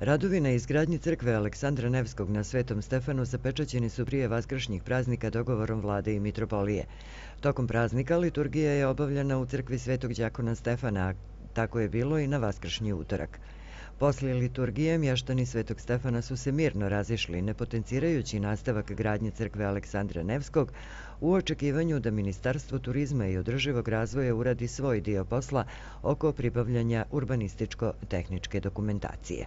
Radovi na izgradnji crkve Aleksandra Nevskog na Svetom Stefanu zapečaćeni su prije vaskršnjih praznika dogovorom vlade i mitropolije. Tokom praznika liturgija je obavljena u crkvi Svetog Đakona Stefana, a tako je bilo i na vaskršnji utorak. Poslije liturgije mještani Svetog Stefana su se mirno razišli, ne potencirajući nastavak gradnje crkve Aleksandra Nevskog, u očekivanju da Ministarstvo turizma i održivog razvoja uradi svoj dio posla oko pribavljanja urbanističko-tehničke dokumentacije.